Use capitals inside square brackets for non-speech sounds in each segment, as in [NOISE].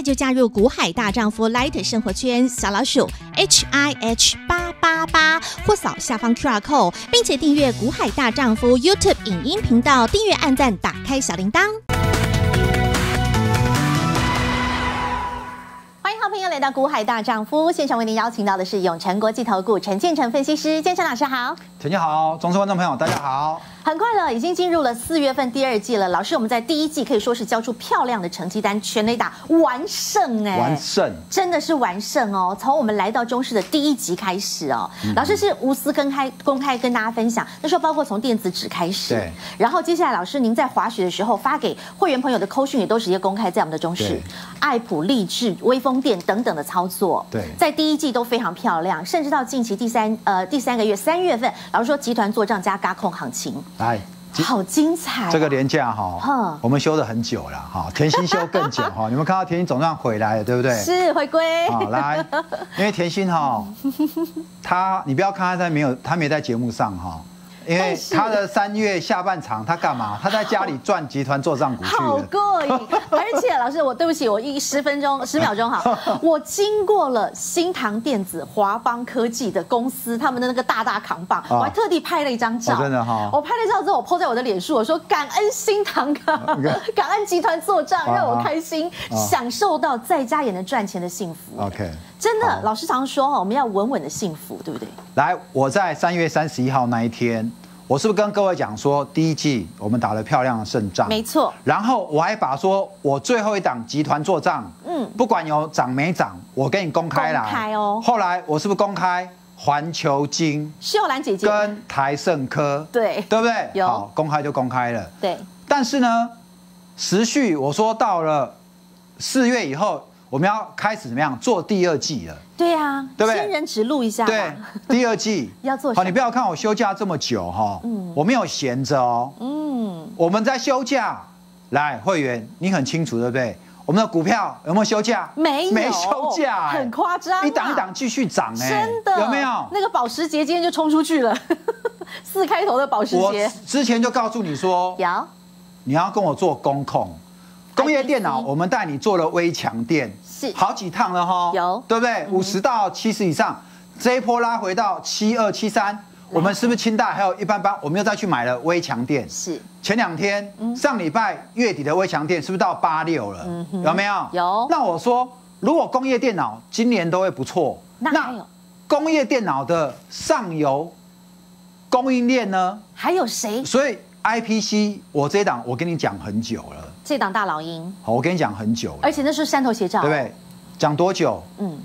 在就加入股海大丈夫 Light 生活圈小老鼠 H I H 八八八，或扫下方 QR code，并且订阅股海大丈夫 YouTube 影音频道，订阅按赞，打开小铃铛。欢迎好朋友来到股海大丈夫现场，为您邀请到的是永诚国际投顾陈建成分析师，建成老师好。陈建好，忠实观众朋友大家好。很快了，已经进入了四月份第二季了。老师，我们在第一季可以说是交出漂亮的成绩单，全雷打完胜哎，完胜，真的是完胜哦。从我们来到中市的第一集开始哦，老师是无私公开公开跟大家分享。那时候包括从电子纸开始，对。然后接下来，老师您在滑雪的时候发给会员朋友的扣讯也都直接公开在我们的中市、爱普、励志、微风店等等的操作。对，在第一季都非常漂亮，甚至到近期第三呃第三个月三月份，老师说集团做账加嘎控行情。来，好精彩！这个年假哈，我们休了很久了哈，甜心休更久哈。[LAUGHS] 你们看到甜心总算回来了，对不对？是回归。好来，因为甜心哈，[LAUGHS] 他你不要看他在没有，他没在节目上哈。因为他的三月下半场，他干嘛？[LAUGHS] 他在家里赚集团做账股去好过瘾！而且老师，我对不起，我一十分钟十秒钟哈，[LAUGHS] 我经过了新唐电子、华邦科技的公司，他们的那个大大扛棒，我还特地拍了一张照。真的哈！我拍了照之后，我 po 在我的脸书，我说感恩新唐 [LAUGHS] 感恩集团做账，让我开心，享受到在家也能赚钱的幸福。OK，真的，老师常说哈，我们要稳稳的幸福，对不对？来，我在三月三十一号那一天。我是不是跟各位讲说，第一季我们打了漂亮的胜仗？没错。然后我还把说，我最后一档集团做账，嗯，不管有涨没涨，我给你公开了。公开哦。后来我是不是公开环球金、秀兰姐姐跟台盛科？对，对不对？有。公开就公开了。对。但是呢，时序我说到了四月以后。我们要开始怎么样做第二季了？对呀，对不对？先人指路一下。对，第二季 [LAUGHS] 要做好，你不要看我休假这么久哈，嗯，我没有闲着哦，嗯，我们在休假。来，会员，你很清楚对不对？我们的股票有没有休假？没有，没休假，很夸张，一档一档继续涨哎，真的有没有？那个保时捷今天就冲出去了，[LAUGHS] 四开头的保时捷。我之前就告诉你说，有，你要跟我做工控。工业电脑，我们带你做了微强电，是好几趟了哈，有对不对？五十到七十以上，这一波拉回到七二七三，我们是不是清代还有一般般？我们又再去买了微强电，是前两天上礼拜月底的微强电是不是到八六了？有没有？有。那我说，如果工业电脑今年都会不错，那工业电脑的上游供应链呢？还有谁？所以 IPC 我这档我跟你讲很久了。这档大老鹰，好，我跟你讲很久了，而且那是山头斜照，对不对？讲多久？嗯，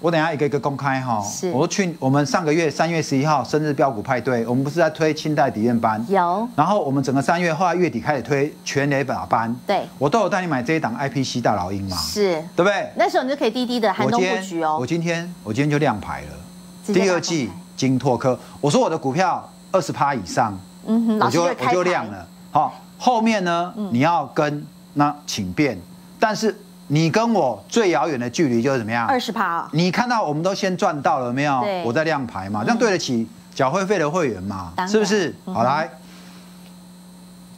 我等下一个一个公开哈。是，我去我们上个月三月十一号生日标股派对，我们不是在推清代底验班？有。然后我们整个三月后来月底开始推全雷把班，对，我都有带你买这一档 IPC 大老鹰嘛？是，对不对？那时候你就可以滴滴的寒冬布局哦。我今天我今天就亮牌了，第二季金拓科，我说我的股票二十趴以上，嗯哼，我就我就亮了，好。后面呢？你要跟那请便，但是你跟我最遥远的距离就是怎么样？二十趴。你看到我们都先赚到了没有？我在亮牌嘛，这样对得起缴会费的会员嘛？是不是？好来。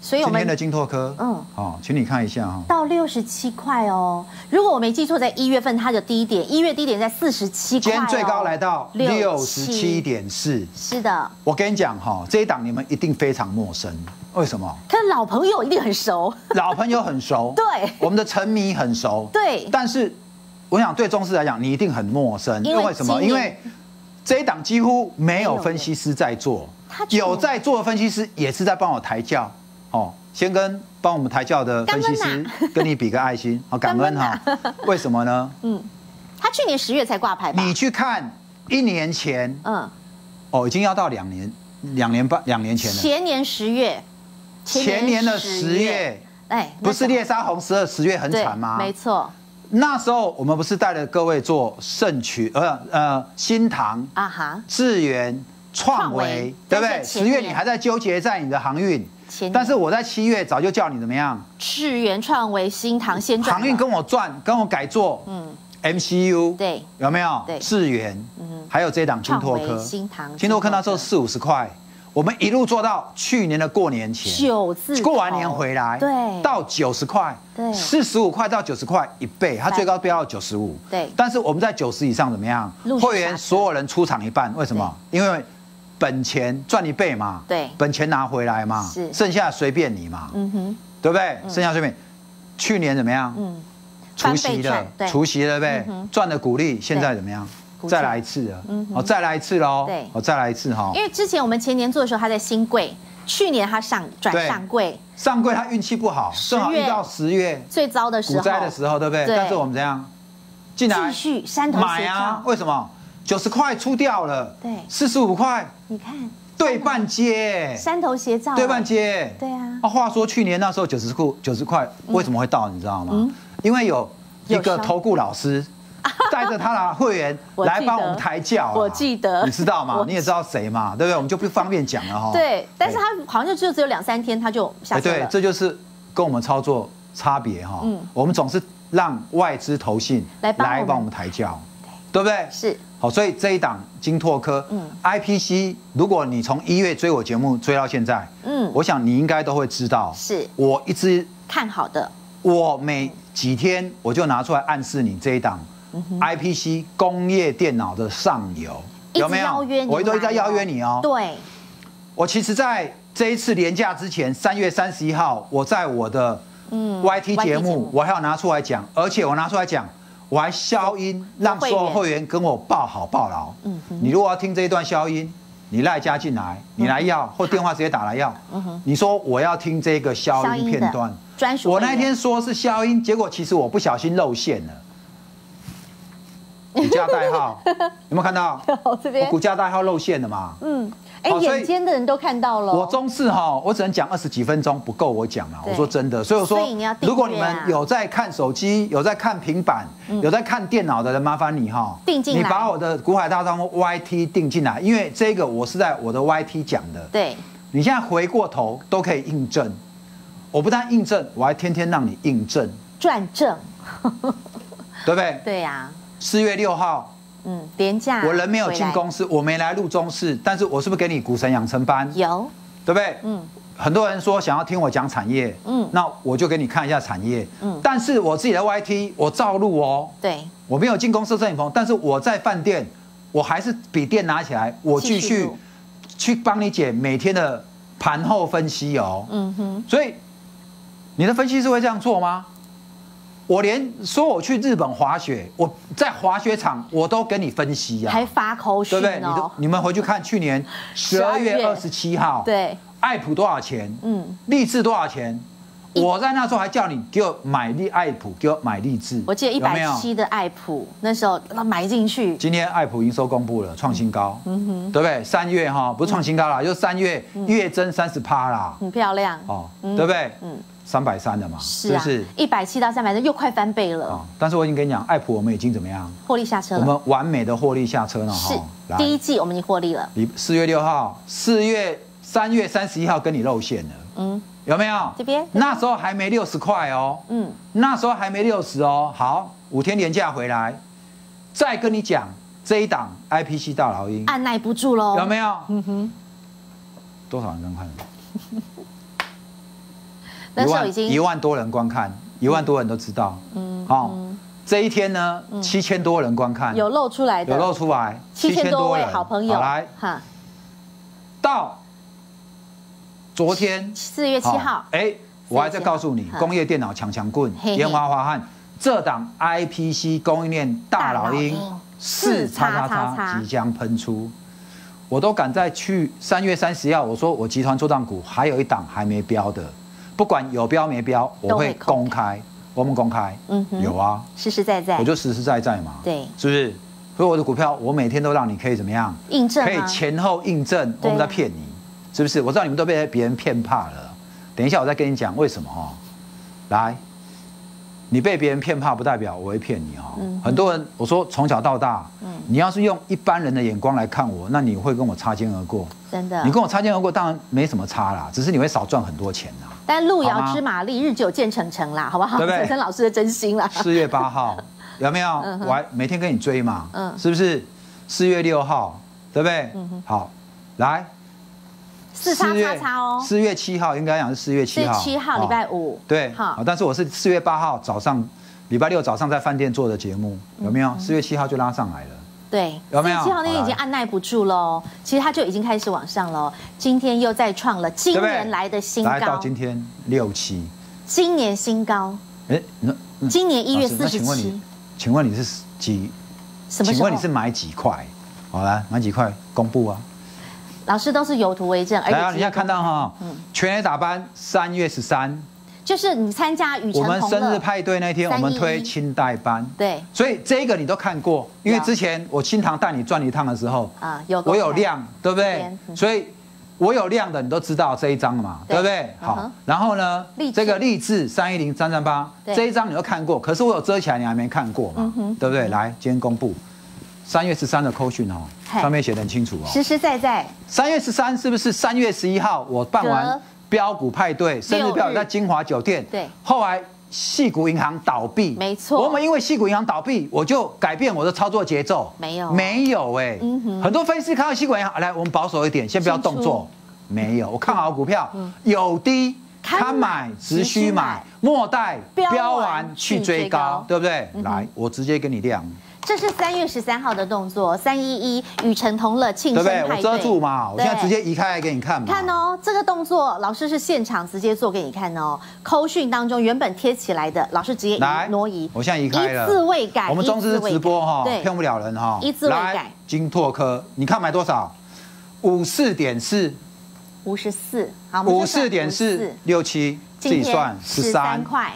所以今天的金拓科，嗯，好，请你看一下哈，到六十七块哦。如果我没记错，在一月份它的低点，一月低点在四十七块，今天最高来到六十七点四。是的，我跟你讲哈，这一档你们一定非常陌生，为什么？可老朋友一定很熟，老朋友很熟，[LAUGHS] 对，我们的沉迷很熟，对。但是我想对中视来讲，你一定很陌生，因为什么？因为这一档几乎没有分析师在做，有在做的分析师也是在帮我抬轿。哦，先跟帮我们台教的分析师跟你比个爱心，好 [LAUGHS] 感恩哈。[LAUGHS] 为什么呢？嗯，他去年十月才挂牌吧？你去看一年前，嗯，哦，已经要到两年、两年半、两年前了。前年十月，前年的十月，哎，不是猎杀红十二十月很惨吗？没错，那时候我们不是带着各位做盛曲，呃呃，新唐啊哈，智源、创维，对不对？十月你还在纠结在你的航运。但是我在七月早就叫你怎么样？智源创维新唐先航运跟我赚，跟我改做，嗯，MCU 对，有没有？对，智源，嗯，还有这档金拓科，金拓科那时候四五十块，我们一路做到去年的过年前，九字过完年回来，对，到九十块，对，四十五块到九十块一倍，它最高飙到九十五，对。但是我们在九十以上怎么样？会员所有人出场一半，为什么？因为本钱赚一倍嘛，对，本钱拿回来嘛，是，剩下随便你嘛，嗯哼，对不对？剩下随便。去年怎么样？嗯，除夕的，除夕对不对？赚的股利，现在怎么样？再来一次了，哦，再来一次喽，对，哦，再来一次哈。因为之前我们前年做的时候，他在新贵，去年他上转上柜，上柜他运气不好，正好遇到十月最糟的时候，股灾的时候，对不对？但是我们怎样？进来继续山头买啊？为什么？九十块出掉了，对，四十五块，你看对半接，山头斜照，对半接，对啊。啊，话说去年那时候九十块九十块为什么会到？你知道吗？因为有一个投顾老师。[LAUGHS] 带着他的会员来帮我们抬轿，我记得，你知道吗？你也知道谁嘛，对不对？我们就不方便讲了哈。对，但是他好像就只有两三天，他就下车了。对，这就是跟我们操作差别哈。嗯，我们总是让外资投信来帮我们抬轿，对不对？是。好，所以这一档金拓科，嗯，IPC，如果你从一月追我节目追到现在，嗯，我想你应该都会知道，是我一直看好的。我每几天我就拿出来暗示你这一档。IPC 工业电脑的上游有没有？我都在邀约你哦。对，我其实在这一次年假之前，三月三十一号，我在我的嗯 YT 节目，我还要拿出来讲，而且我拿出来讲，我还消音，让所有会员跟我报好报牢。嗯，你如果要听这一段消音，你赖加进来，你来要或电话直接打来要。嗯哼，你说我要听这个消音片段，专属。我那天说是消音，结果其实我不小心露馅了。股价代号 [LAUGHS] 有没有看到？这边股价代号露馅了嘛？嗯，哎，眼尖的人都看到了。我中视哈，我只能讲二十几分钟，不够我讲了。我说真的，所以我说，如果你们有在看手机、有在看平板、有在看电脑的人，麻烦你哈，定进来，你把我的股海大张 YT 定进来，因为这个我是在我的 YT 讲的。对，你现在回过头都可以印证，我不但印证，我还天天让你印证转正，对不对？对呀。四月六号，嗯，年假，我人没有进公司，我没来录中视，但是我是不是给你股神养成班？有，对不对？嗯，很多人说想要听我讲产业，嗯，那我就给你看一下产业，嗯，但是我自己的 YT 我照录哦，对，我没有进公司摄影棚，但是我在饭店，我还是笔电拿起来，我继续去帮你解每天的盘后分析哦，嗯哼，所以你的分析是会这样做吗？我连说我去日本滑雪，我在滑雪场我都跟你分析呀，还发口讯对不对？你你们回去看去年十二月二十七号，对，爱普多少钱？嗯，励志多少钱？我在那时候还叫你给我买利爱普，给我买励志。我记得一百七的爱普，那时候那买进去。今天爱普营收公布了，创新高，嗯哼，对不对？三月哈不是创新高了，就三月月增三十趴啦，很漂亮哦，对不对？嗯。三百三的嘛，是不啊，一百七到三百三又快翻倍了。但是我已经跟你讲，爱普我们已经怎么样？获利下车了。我们完美的获利下车了哈。是，第一季我们已经获利了。你四月六号，四月三月三十一号跟你露馅了。嗯，有没有？这边那时候还没六十块哦。嗯，那时候还没六十哦。好，五天连假回来，再跟你讲这一档 IPC 大老鹰，按耐不住喽。有没有？嗯哼，多少人观看？一万一万多人观看，一万多人都知道。嗯，好，这一天呢，七千多人观看，有露出来的，有露出来，七千多位好朋友来。哈。到昨天四月七号，哎，我还在告诉你，工业电脑强强棍，烟花花汉，这档 IPC 供应链大老鹰四叉叉叉即将喷出，我都赶在去三月三十号，我说我集团做档股还有一档还没标的。不管有标没标，我会公开。我们公开，嗯，有啊，实实在在，我就实实在在嘛，对，是不是？所以我的股票，我每天都让你可以怎么样？印证，可以前后印证，我们在骗你，是不是？我知道你们都被别人骗怕了。等一下，我再跟你讲为什么哈。来。你被别人骗怕不代表我会骗你哈。很多人我说从小到大，你要是用一般人的眼光来看我，那你会跟我擦肩而过。真的，你跟我擦肩而过，当然没什么差啦，只是你会少赚很多钱呐。但路遥知马力，日久见成成啦，好不好？对不对？老师的真心啦。四月八号 [LAUGHS] 有没有？我还每天跟你追嘛，嗯，是不是？四月六号对不对？好，来，四叉叉叉哦，四月七号应该讲是四月七号，七号礼拜五，对，好，但是我是四月八号早上，礼拜六早上在饭店做的节目，有没有？四月七号就拉上来了，对，有没有？七号那天已经按耐不住喽，其实它就已经开始往上喽，今天又再创了今年来的新高，来到今天六七，今年新高，哎，那今年一月四十七，请问你是几？什么？请问你是买几块？好啦，买几块公布啊？老师都是有图为证，而且！你现在看到哈，全垒打班三月十三，就是你参加雨我们生日派对那天，我们推清代班，对，所以这个你都看过，因为之前我清堂带你转一趟的时候啊，有我有量，对不对？所以我有量的，你都知道这一张嘛，对。不对？好，然后呢，这个励志三一零三三八这一张你都看过，可是我有遮起来，你还没看过嘛，对不对？来，今天公布。三月十三的扣讯哦，上面写的很清楚哦，实实在在。三月十三是不是三月十一号？我办完标股派对生日票在金华酒店？对。后来细谷银行倒闭，没错。我们因为细谷银行倒闭，我就改变我的操作节奏。没有，没有哎。嗯。很多分析师看到细谷银行，来，我们保守一点，先不要动作。没有，我看好股票，有低看买，只需买，莫待标完去追高，对不对？来，我直接跟你亮。这是三月十三号的动作，三一一与陈同乐庆生派对。我遮住嘛，我现在直接移开来给你看嘛。看哦，这个动作老师是现场直接做给你看哦。扣讯当中原本贴起来的，老师直接来挪移。我现在移开了。一字未改。我们中资直播哈，骗不了人哈。一字未改。金拓科，你看买多少？五四点四。五十四。好，五四点四六七，自己算十三块。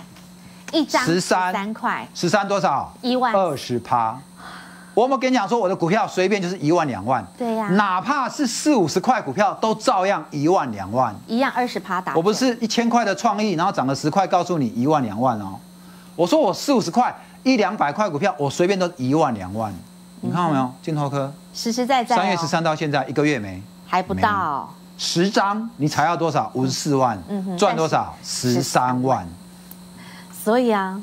一张十三块，十三多少？一万二十趴。我们跟你讲说，我的股票随便就是一万两万。对呀，哪怕是四五十块股票，都照样一万两万。一样二十趴打。我不是一千块的创意，然后涨了十块，告诉你一万两万哦。我说我四五十块一两百块股票，我随便都一万两万。你看到没有？镜头科实实在在。三月十三到现在一个月没？还不到。十张你才要多少？五十四万。赚多少？十三万。所以啊，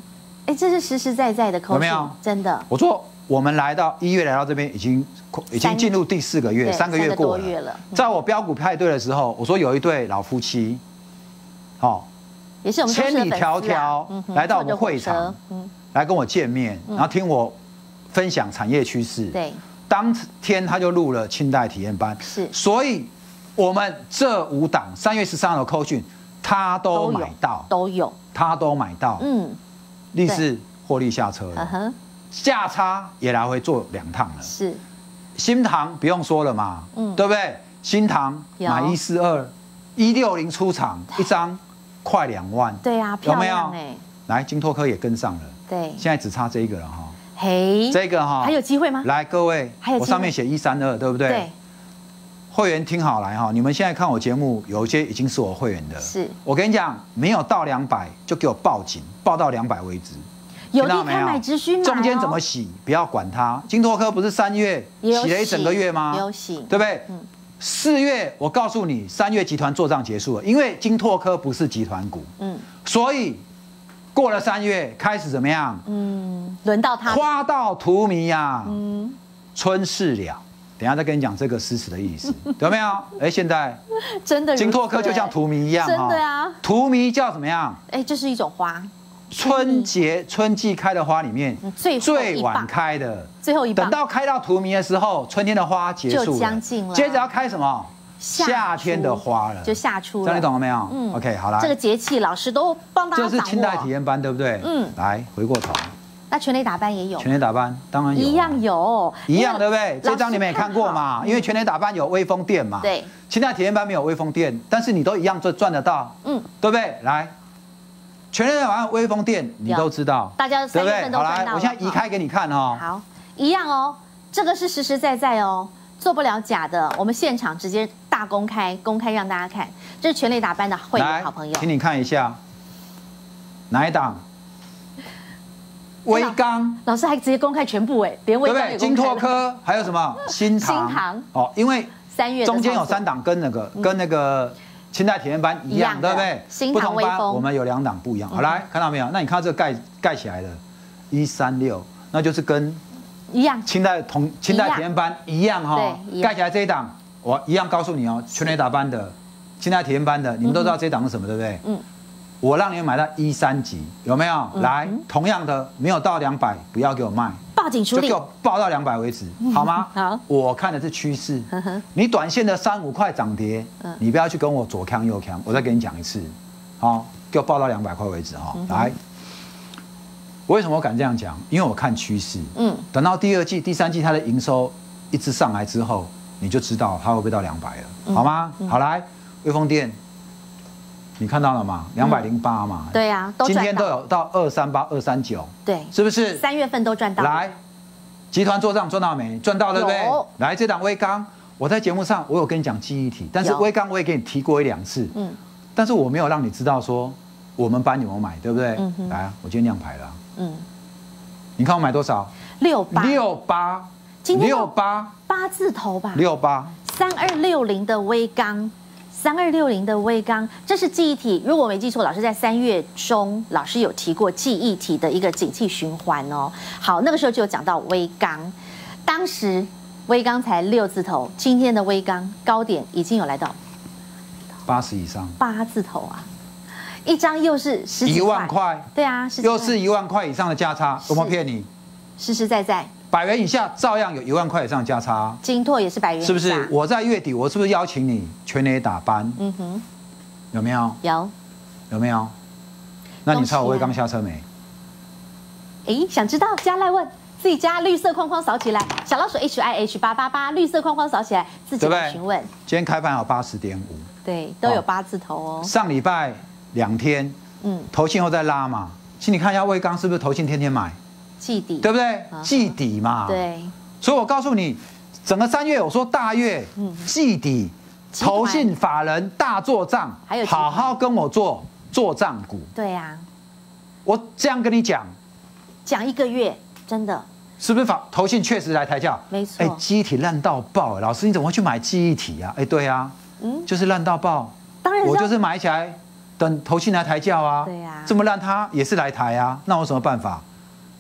哎，这是实实在在的，有没有？真的。我说我们来到一月来到这边，已经已经进入第四个月，三个月过了。在我标股派对的时候，我说有一对老夫妻，好，也是我们千里迢迢来到我们会场，来跟我见面，然后听我分享产业趋势。对，当天他就录了清代体验班。是，所以我们这五档三月十三号的扣讯，他都买到，都有。他都买到，嗯，立是获利下车了，价差也来回做两趟了，是，新塘不用说了嘛，嗯，对不对？新塘买一四二一六零出场一张快两万，对啊，有没有？来金拓科也跟上了，对，现在只差这一个了哈，嘿，这个哈还有机会吗？来各位，我上面写一三二，对不对？对。会员听好来哈，你们现在看我节目，有一些已经是我会员的。是，我跟你讲，没有到两百就给我报警，报到两百为止。有地开买只需买，中间怎么洗不要管它。金托科不是三月洗了一整个月吗？有洗，对不对？嗯。四月我告诉你，三月集团做账结束了，因为金拓科不是集团股，嗯，所以过了三月开始怎么样？嗯，轮到他花到荼蘼呀，嗯，春事了。等下再跟你讲这个诗词的意思，[LAUGHS] 有没有？哎，现在真的金拓科就像荼蘼一样，真的啊。荼蘼叫怎么样？哎，这是一种花，春节春季开的花里面最最晚开的，最后一等到开到荼蘼的时候，春天的花结束了，将近了，接着要开什么？夏天的花了，就夏初了。这样你懂了没有？嗯，OK，好了。这个节气老师都帮大家这是清代体验班，对不对？嗯，来回过头。那全垒打班也有，全垒打班当然有，一样有，一样对不对？这张你们也看过嘛？因为全垒打班有微风店嘛，对。现在体验班没有微风店，但是你都一样赚赚得到，嗯，对不对？来，全垒打班微风店你都知道，大家对不对？好来，我现在移开给你看哦。好，一样哦，这个是实实在在哦，做不了假的，我们现场直接大公开，公开让大家看，这是全垒打班的会员好朋友，请你看一下，哪一档？微钢。老师还直接公开全部哎，连微钢也金拓科还有什么？新唐哦，因为三月中间有三档跟那个跟那个清代体验班一样，对不对？新塘微风。我们有两档不一样。好来看到没有？那你看到这个盖盖起来的，一三六，那就是跟一样。清代同清代体验班一样哈，盖起来这一档我一样告诉你哦，全雷打班的清代体验班的，你们都知道这档是什么，对不对？嗯。我让你们买到一三级，有没有？来，同样的，没有到两百，不要给我卖，报警处理，就给我报到两百为止，好吗？好。我看的是趋势，你短线的三五块涨跌，你不要去跟我左扛右扛，我再跟你讲一次，好，给我报到两百块为止哈。来，为什么我敢这样讲？因为我看趋势，嗯，等到第二季、第三季它的营收一直上来之后，你就知道它会不会到两百了，好吗？好，来，微风电。你看到了吗？两百零八嘛。对呀，今天都有到二三八、二三九。对，是不是？三月份都赚到。来，集团做账赚到没？赚到对不对？来，这档微钢，我在节目上我有跟你讲记忆体，但是微钢我也给你提过一两次。嗯。但是我没有让你知道说我们班有没有买，对不对？嗯来，我今天亮牌了。嗯。你看我买多少？六八。六八。今天六八。八字头吧。六八。三二六零的微钢。三二六零的微钢，这是记忆体。如果我没记错，老师在三月中，老师有提过记忆体的一个景气循环哦。好，那个时候就有讲到微钢，当时微钢才六字头，今天的微钢高点已经有来到八十以上，八字头啊，一张又是十一万块，对啊，又是一万块以上的价差，有没有骗你？实实在在。百元以下照样有一万块以上价差，金拓也是百元，是不是？我在月底，我是不是邀请你全年打班？嗯哼，有没有？有，有没有？那你猜我会刚下车没？哎，想知道加来问，自己加绿色框框扫起来，小老鼠 H I H 八八八，绿色框框扫起来，自己询问。今天开盘有八十点五，对，都有八字头哦。上礼拜两天，嗯，投信后再拉嘛，请你看一下魏刚是不是投信天天买？季底对不对？季底嘛，对。所以我告诉你，整个三月我说大月，季底，投信法人大做账，还有好好跟我做做账股。对呀，我这样跟你讲，讲一个月，真的，是不是法投信确实来抬价？没错。哎，记忆体烂到爆，老师你怎么会去买记忆体啊？哎，对啊，嗯，就是烂到爆。当然，我就是买起来等投信来抬价啊。对呀，这么烂它也是来抬啊，那我什么办法？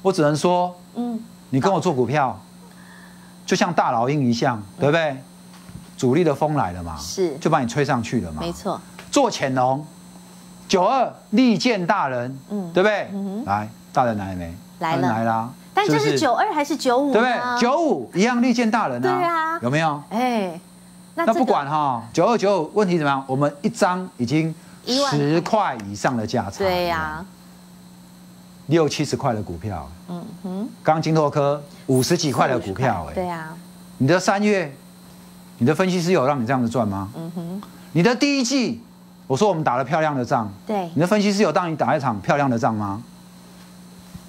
我只能说，嗯，你跟我做股票，就像大老鹰一样，对不对？主力的风来了嘛，是，就把你吹上去了嘛，没错。做潜龙，九二利剑大人，嗯，对不对？来，大人来没？来了，来啦。但这是九二还是九五？对不对？九五一样利剑大人啊，对啊，有没有？哎，那不管哈，九二九五问题怎么样？我们一张已经十块以上的价差，对呀。六七十块的股票，嗯哼，刚金拓科五十几块的股票，哎，对啊，你的三月，你的分析师有让你这样子赚吗？嗯哼，你的第一季，我说我们打了漂亮的仗，对，你的分析师有让你打一场漂亮的仗吗？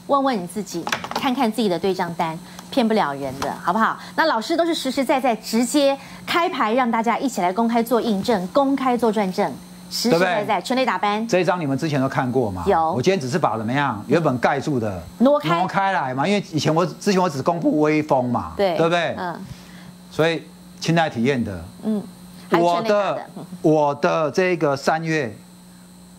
问问你自己，看看自己的对账单，骗不了人的，好不好？那老师都是实实在在，直接开牌让大家一起来公开做印证，公开做转正。实实在在全力打班，这一张你们之前都看过吗？有。我今天只是把怎么样原本盖住的挪开挪开来嘛，因为以前我之前我只公布微风嘛，对对不对？嗯。所以清代体验的，嗯，我的 [LAUGHS] 我的这个三月，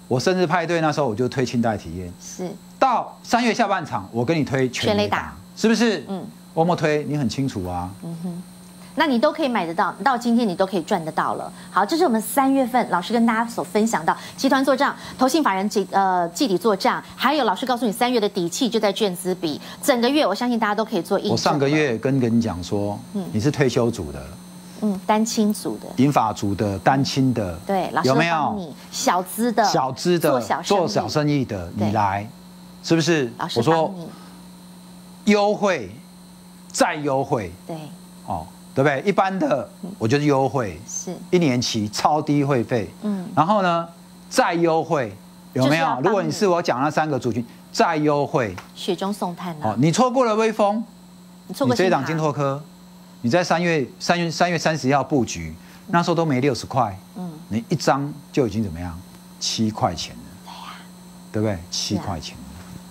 我生日派对那时候我就推清代体验，是。到三月下半场，我跟你推全力打，是不是？嗯。我没推，你很清楚啊。嗯哼。那你都可以买得到，到今天你都可以赚得到了。好，这是我们三月份老师跟大家所分享到集团做账、投信法人集呃季底做账，还有老师告诉你三月的底气就在卷资比，整个月我相信大家都可以做印。我上个月跟跟你讲说，嗯，你是退休组的，嗯，单亲组的，银发族的，单亲的，对，有没有？小资的，小资的，做小做小生意的，你来，是不是？老师我说优惠再优惠，对，哦。对不对？一般的，我觉得优惠是一年期超低会费，嗯，然后呢再优惠有没有？如果你是我讲那三个族群再优惠，雪中送炭哦，你错过了微风，你错过这一档金拓科，你在三月三月三月三十号布局，那时候都没六十块，嗯，你一张就已经怎么样？七块钱了，对呀，对不对？七块钱。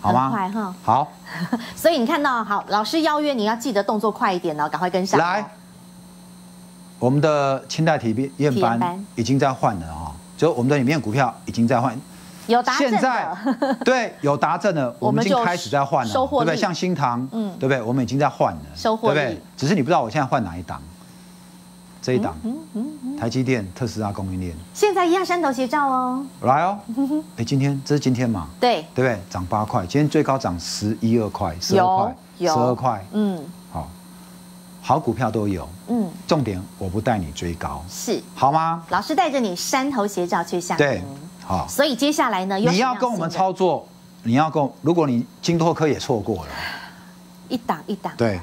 好吗？快哈，好。[LAUGHS] 所以你看到好老师邀约，你要记得动作快一点哦，赶快跟上来。我们的清代体验班已经在换了啊，就我们的里面股票已经在换，有达现在 [LAUGHS] 对有达证的，我们已经开始在换了，对不对？像新塘，嗯，对不对？我们已经在换了，收获对不对？只是你不知道我现在换哪一档，这一档，嗯嗯嗯，台积电、特斯拉供应链，现在一样山头斜照哦。来哦，[LAUGHS] 哎，今天这是今天嘛？对，对不对？涨八块，今天最高涨十一二块，十二块，十二块。嗯，好，股票都有。嗯，重点我不带你追高，是好吗？老师带着你山头斜照去下。对，好。所以接下来呢，你要跟我们操作，你要跟，如果你金托科也错过了，一档一档。对。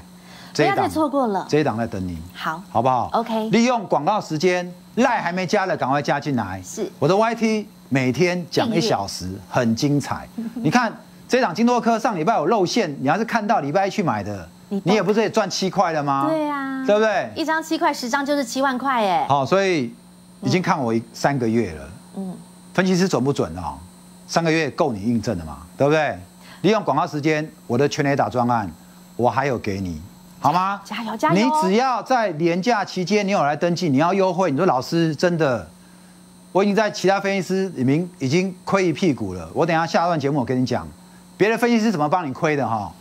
不要再错过了，这一档在等你，好，好不好？OK，利用广告时间，赖还没加的赶快加进来。是，我的 YT 每天讲一小时，很精彩。[LAUGHS] 你看这档金拓科上礼拜有露馅，你要是看到礼拜一去买的，你也不是也赚七块了吗？对啊，对不对？一张七块，十张就是七万块哎。好，所以已经看我三个月了，嗯，分析师准不准哦？三个月够你印证的嘛？对不对？利用广告时间，我的全雷打专案，我还有给你。好吗？加油加油！你只要在年假期间，你有来登记，你要优惠。你说老师真的，我已经在其他分析师里面已经亏一屁股了。我等下下段节目我跟你讲，别的分析师怎么帮你亏的哈。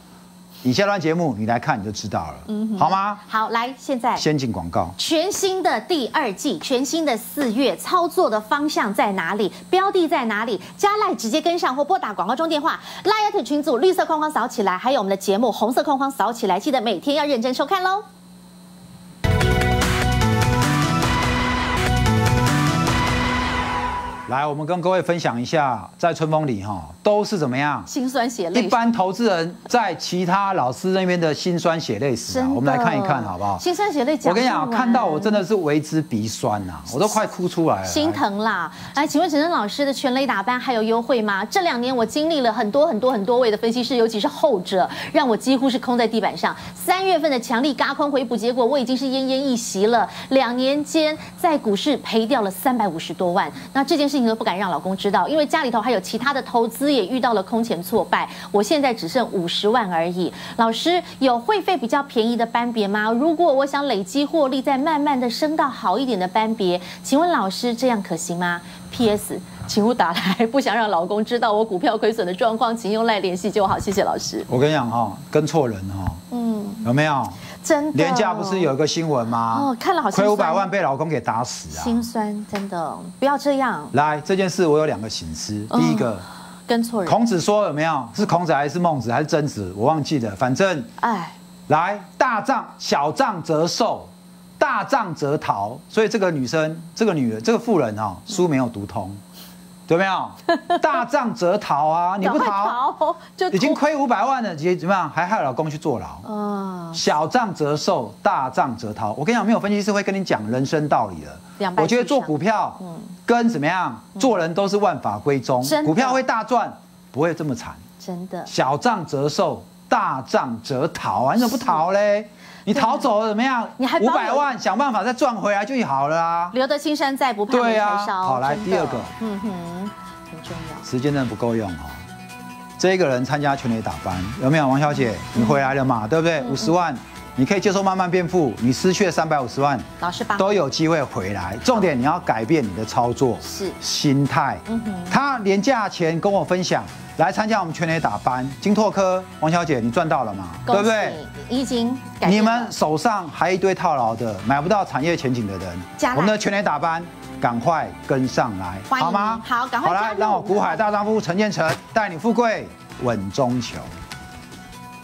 你下段节目你来看你就知道了，嗯，好吗？好，来，现在先进广告。全新的第二季，全新的四月，操作的方向在哪里？标的在哪里？加赖直接跟上或拨打广告中电话。拉亚特群组绿色框框扫起来，还有我们的节目红色框框扫起来，记得每天要认真收看喽。来，我们跟各位分享一下，在春风里哈，都是怎么样？心酸血泪。一般投资人在其他老师那边的心酸血泪史啊，我们来看一看好不好？心酸血泪，我跟你讲，看到我真的是为之鼻酸呐，我都快哭出来了，心疼啦。来，请问陈真老师的全雷打班还有优惠吗？这两年我经历了很多很多很多位的分析师，尤其是后者，让我几乎是空在地板上。三月份的强力嘎空回补，结果我已经是奄奄一息了。两年间在股市赔掉了三百五十多万，那这件事。事情都不敢让老公知道，因为家里头还有其他的投资，也遇到了空前挫败。我现在只剩五十万而已。老师有会费比较便宜的班别吗？如果我想累积获利，再慢慢的升到好一点的班别，请问老师这样可行吗？P.S. 请勿打来，不想让老公知道我股票亏损的状况，请用赖联系就好。谢谢老师。我跟你讲哈，跟错人哈，嗯，有没有？真的，廉价不是有一个新闻吗？哦，看了好像亏五百万被老公给打死啊，心酸，真的，不要这样。来，这件事我有两个醒思，第一个跟错人。孔子说有没有？是孔子还是孟子还是曾子？我忘记了，反正哎，来大丈小丈则受，大丈则逃。所以这个女生，这个女人，这个妇人哦，书没有读通。有没有大仗则逃啊？[LAUGHS] 你不逃，就已经亏五百万了，结怎么样？还害老公去坐牢。嗯，小仗则受，大仗则逃。我跟你讲，没有分析师会跟你讲人生道理的。我觉得做股票，嗯，跟怎么样做人都是万法归宗。股票会大赚，不会这么惨。真的。小仗则受，大仗则逃啊！你怎么不逃嘞？你逃走了怎么样？你还五百万，想办法再赚回来就好了啊！留得青山在，不怕没柴烧。好，来第二个，嗯哼，很重要。时间真的不够用哦。这个人参加全垒打班有没有？王小姐，你回来了嘛？对不对？五十万，你可以接受慢慢变富。你失去了三百五十万，老师都有机会回来。重点你要改变你的操作，是心态。嗯哼，他廉价前跟我分享。来参加我们全垒打班，金拓科王小姐，你赚到了吗？对不对？已经。你们手上还一堆套牢的，买不到产业前景的人，我们的全垒打班，赶快跟上来，好吗？好，赶快好来，让我股海大丈夫陈建成带你富贵稳中求。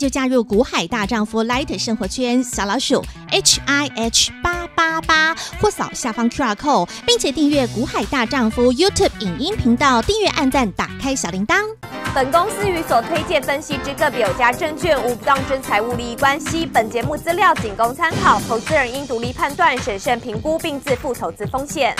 就加入股海大丈夫 Light 生活圈小老鼠 H I H 八八八，或扫下方 QR Code，并且订阅股海大丈夫 YouTube 影音频道，订阅按赞，打开小铃铛。本公司与所推荐分析之个别有价证券无不当真财务利益关系。本节目资料仅供参考，投资人应独立判断、审慎评估，并自负投资风险。